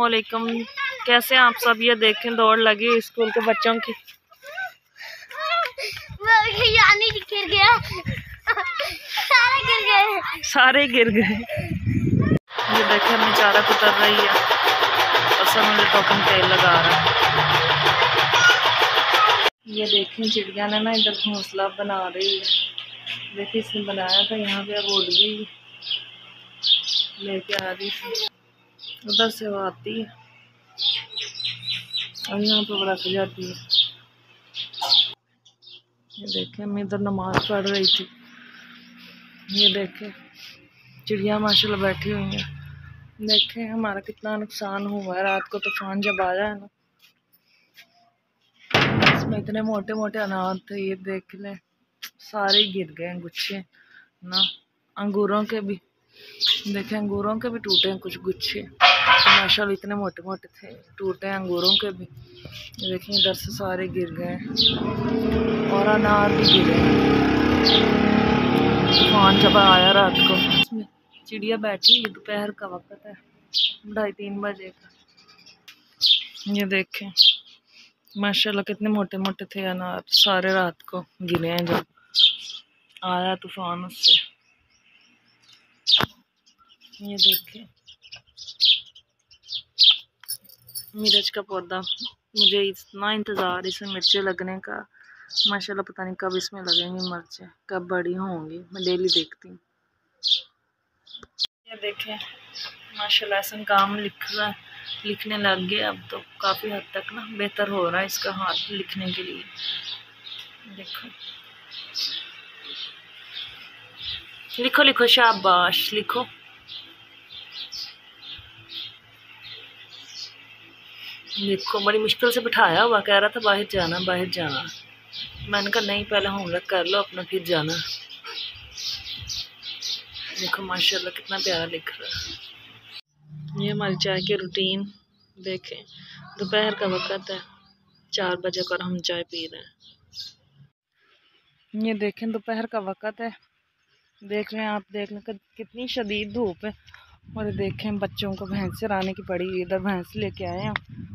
वालेकुम कैसे आप सब? ये देखें दौड़ लगी स्कूल के बच्चों की। गिर गया। सारे गिर गए। सारे गिर गए। ये देखें अपनी चारा कुतर रही है। और सब मुझे टोकन तेल लगा रहा है। ये देखें चिड़िया ने ना इधर घोंसला बना रही है। देखिए इसने बनाया था यहाँ पे अब उड़ गई। लेके आ रही थी। उधर से वो आती है। और यहाँ पे रख जाती है। ये देखें, मैं इधर नमाज़ पढ़ रही थी। ये देखें, चिड़िया माशाल्लाह बैठी हुई है। देखें, हमारा कितना नुकसान हुआ है। रात को तूफ़ान जब आया है ना, इसमें इतने मोटे मोटे अनाज थे, ये देख लें, सारे गिर गए गुच्छे, ना, अंगूरों के भी। देखें, अंगूरों के भी टूटे हैं कुछ गुच्छे। तो माशाल्लाह इतने मोटे मोटे थे, टूटे हैं अंगूरों के भी। देखें, इधर से सारे गिर गए और अनार भी गिरे तूफ़ान जब आया रात को इसमें चिड़िया बैठी हुई दोपहर का वक्त है, ढाई तीन बजे का। ये देखें, माशाल्लाह कितने मोटे मोटे थे अनार, सारे रात को गिरे हैं जब आया तूफ़ान उससे। ये देखें। मिर्च का पौधा, मुझे इतना इंतज़ार इसमें मिर्चें लगने का। माशाल्लाह, पता नहीं कब इसमें लगेंगी मिर्चें, कब बड़ी होंगी, मैं डेली देखती हूँ। ये देखें, माशाल्लाह, ऐसा काम लिख रहा लिखने लग गया अब तो काफ़ी हद तक ना बेहतर हो रहा है इसका हाथ लिखने के लिए। देखो। लिखो लिखो, शाबाश, लिखो। देखो बड़ी मुश्किल से बिठाया हुआ कह रहा था, बाहर जाना बाहर जाना। मैंने कहा, नहीं, पहले होमवर्क कर लो, अपना फिर जाना। देखो, माशाल्लाह, कितना प्यारा लिख रहा है। ये हमारी चाय की रूटीन देखें, दोपहर का वक्त है, चार बजे कर हम चाय पी रहे हैं। ये देखें, दोपहर का वक्त है, देख लें आप देख लें कितनी शदीद धूप है, और देखें, बच्चों को भैंस चराने की पड़ी, इधर भैंस लेके आए हैं।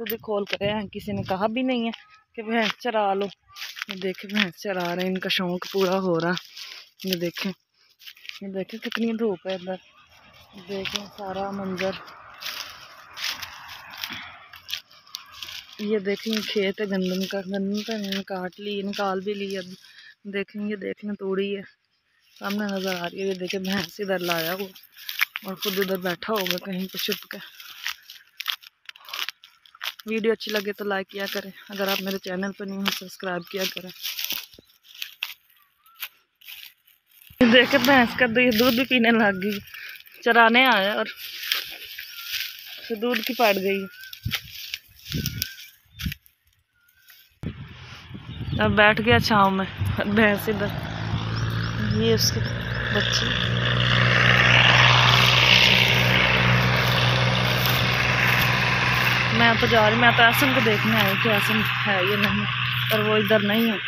खुद खोल कर, हैं, किसी ने कहा भी नहीं है कि भैंस चरा लो। ये देखें भैंस चरा रहे हैं, इनका शौक पूरा हो रहा। ये देखें ये देखें कितनी धूप है इधर। देखें सारा मंजर। ये देखें खेत है गंदम का गंदम का इन्होंने काट ली, निकाल भी ली अब। देखेंगे देख लें, तोड़ी है। सामने नज़र आ रही है, ये देखें भैंस इधर लाया हुआ और खुद उधर बैठा होगा कहीं पर छुप के। वीडियो अच्छी लगे तो लाइक किया करें। अगर आप मेरे चैनल पर नहीं हो, सब्सक्राइब किया करें। देखे भैंस का दूध भी पीने लग गई। चराने आया और दूध की पड़ गई। अब बैठ गया छाँव में, भैंस इधर। ये उसके बच्चे। मैं तो जा रही मैं तो ऐसन को देखने आई कि ऐसन है या नहीं, पर वो इधर नहीं है।